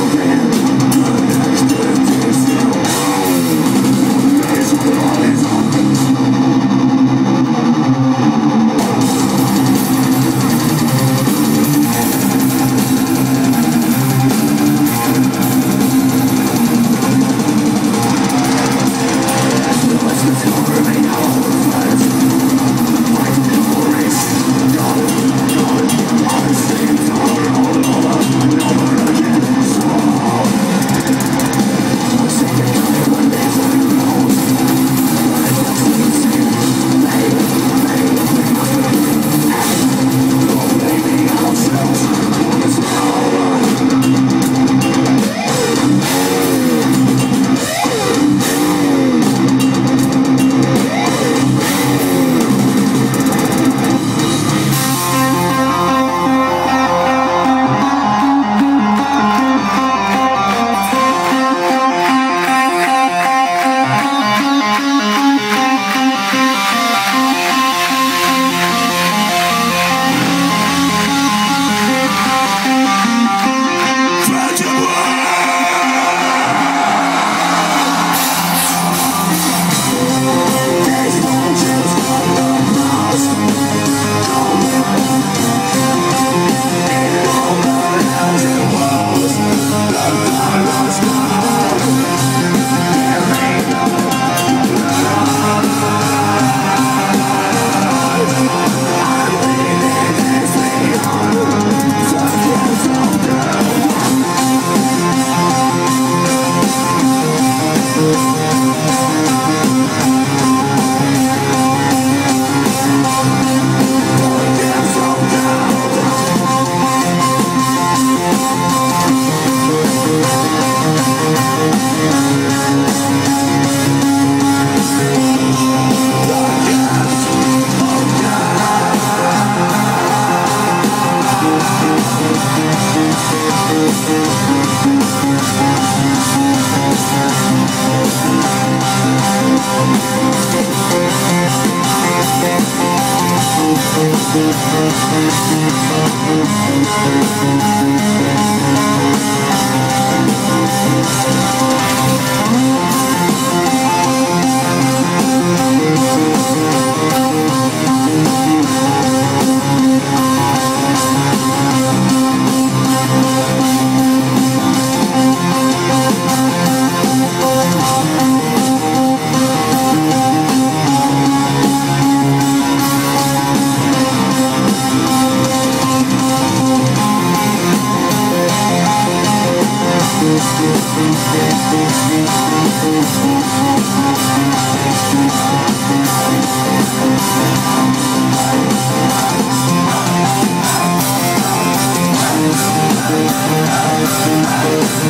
Amen.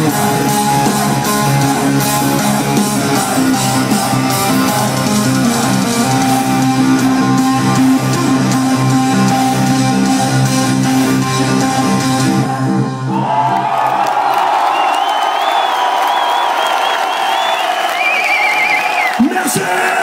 Thank Yeah.